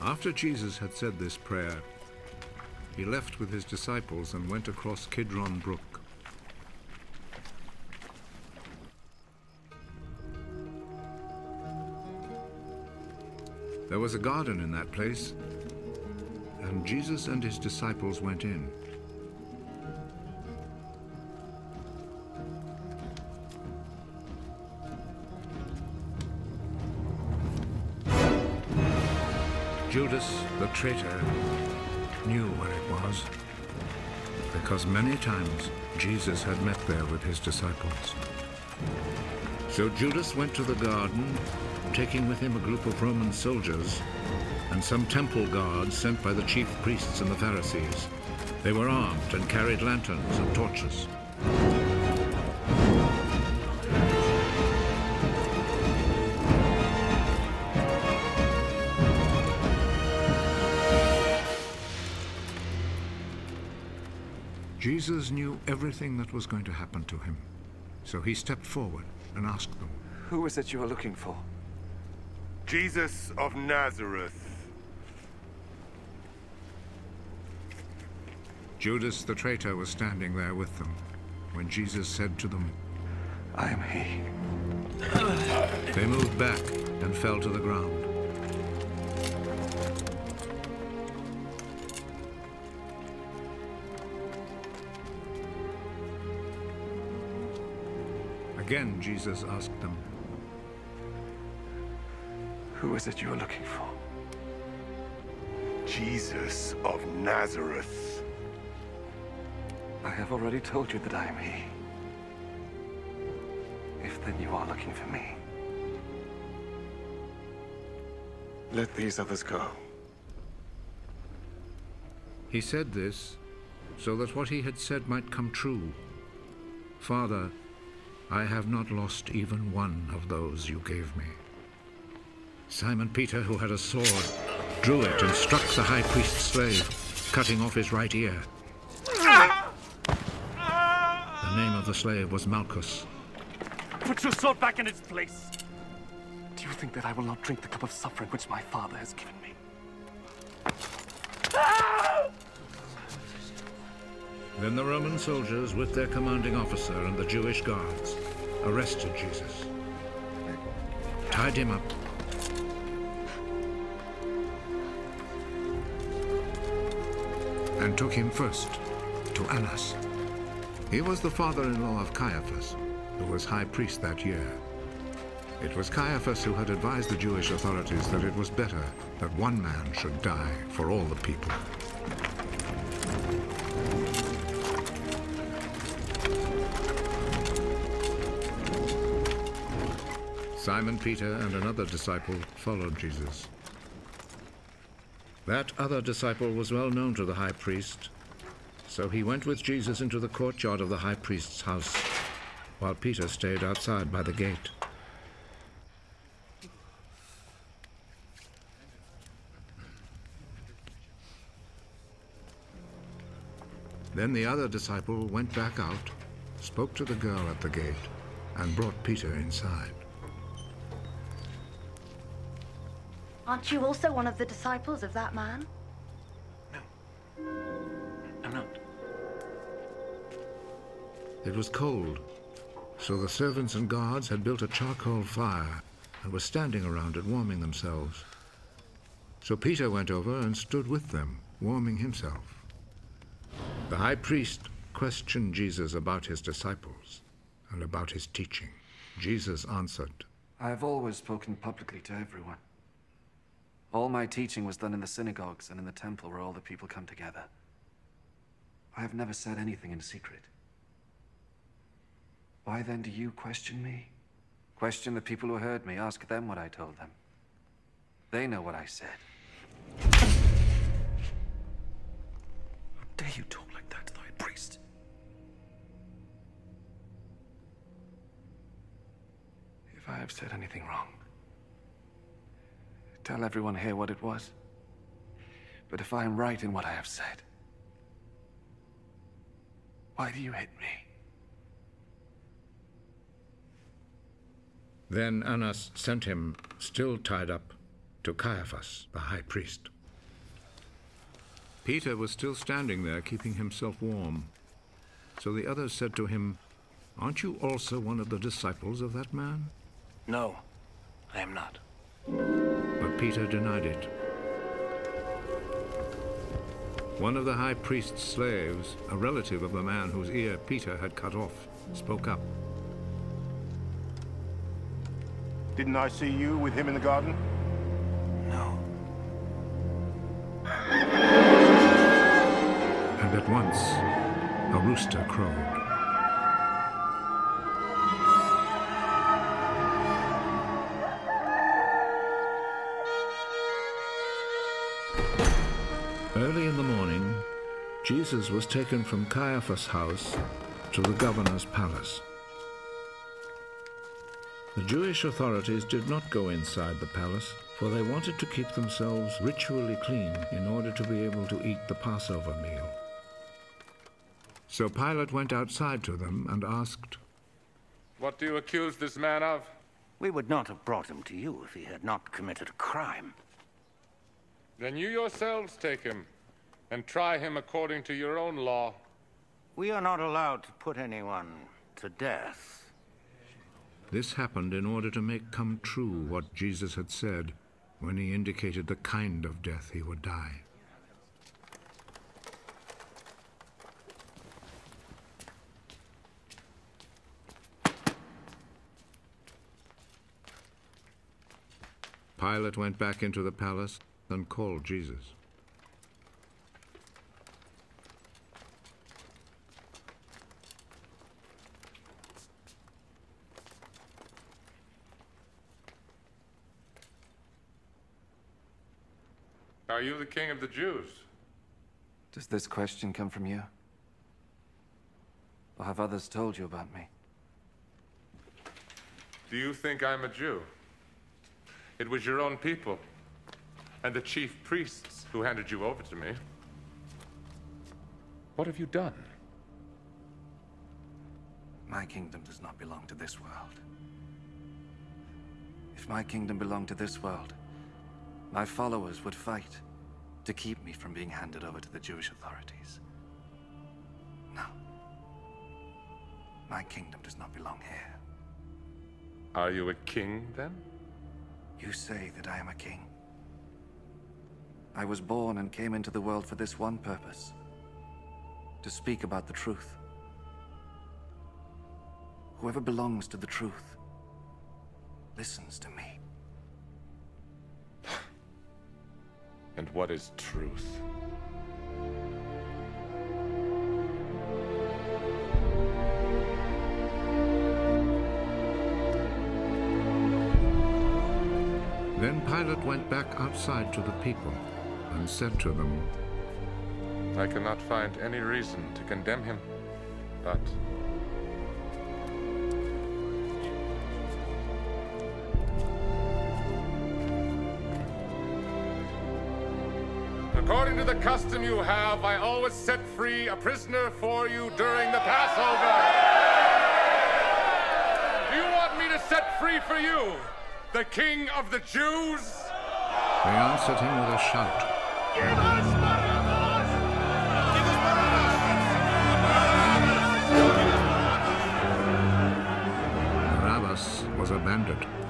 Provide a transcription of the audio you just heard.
After Jesus had said this prayer, he left with his disciples and went across Kidron Brook. There was a garden in that place, and Jesus and his disciples went in. Judas, the traitor, knew where it was, because many times Jesus had met there with his disciples. So Judas went to the garden, taking with him a group of Roman soldiers and some temple guards sent by the chief priests and the Pharisees. They were armed and carried lanterns and torches. Jesus knew everything that was going to happen to him. So he stepped forward and asked them, Who is it you are looking for? Jesus of Nazareth. Judas the traitor was standing there with them when Jesus said to them, I am he. They moved back and fell to the ground. Again, Jesus asked them, Who is it you are looking for? Jesus of Nazareth. I have already told you that I am he. If then you are looking for me, let these others go. He said this so that what he had said might come true. Father, I have not lost even one of those you gave me. Simon Peter, who had a sword, drew it and struck the high priest's slave, cutting off his right ear. The name of the slave was Malchus. Put your sword back in its place. Do you think that I will not drink the cup of suffering which my father has given me? Then the Roman soldiers, with their commanding officer and the Jewish guards, arrested Jesus, tied him up, and took him first to Annas. He was the father-in-law of Caiaphas, who was high priest that year. It was Caiaphas who had advised the Jewish authorities that it was better that one man should die for all the people. Simon Peter and another disciple followed Jesus. That other disciple was well known to the high priest, so he went with Jesus into the courtyard of the high priest's house, while Peter stayed outside by the gate. Then the other disciple went back out, spoke to the girl at the gate, and brought Peter inside. Aren't you also one of the disciples of that man? No. I'm not. It was cold, so the servants and guards had built a charcoal fire and were standing around it warming themselves. So Peter went over and stood with them, warming himself. The high priest questioned Jesus about his disciples and about his teaching. Jesus answered, I have always spoken publicly to everyone. All my teaching was done in the synagogues and in the temple where all the people come together. I have never said anything in secret. Why then do you question me? Question the people who heard me. Ask them what I told them. They know what I said. How dare you talk like that to high priest? If I have said anything wrong, tell everyone here what it was. But if I am right in what I have said, why do you hit me? Then Annas sent him, still tied up, to Caiaphas, the high priest. Peter was still standing there, keeping himself warm. So the others said to him, Aren't you also one of the disciples of that man? No, I am not. But Peter denied it. One of the high priest's slaves, a relative of the man whose ear Peter had cut off, spoke up. Didn't I see you with him in the garden? No. And at once, a rooster crowed. Jesus was taken from Caiaphas' house to the governor's palace. The Jewish authorities did not go inside the palace, for they wanted to keep themselves ritually clean in order to be able to eat the Passover meal. So Pilate went outside to them and asked, What do you accuse this man of? We would not have brought him to you if he had not committed a crime. Then you yourselves take him and try him according to your own law. We are not allowed to put anyone to death. This happened in order to make come true what Jesus had said when he indicated the kind of death he would die. Pilate went back into the palace and called Jesus. Are you the king of the Jews? Does this question come from you? Or have others told you about me? Do you think I'm a Jew? It was your own people and the chief priests who handed you over to me. What have you done? My kingdom does not belong to this world. If my kingdom belonged to this world, my followers would fight to keep me from being handed over to the Jewish authorities. No. My kingdom does not belong here. Are you a king, then? You say that I am a king. I was born and came into the world for this one purpose. To speak about the truth. Whoever belongs to the truth listens to me. And what is truth? Then Pilate went back outside to the people and said to them, I cannot find any reason to condemn him, but According to the custom you have, I always set free a prisoner for you during the Passover. Do you want me to set free for you the King of the Jews? They answered him with a shout. Give us Barabbas! Barabbas was a bandit.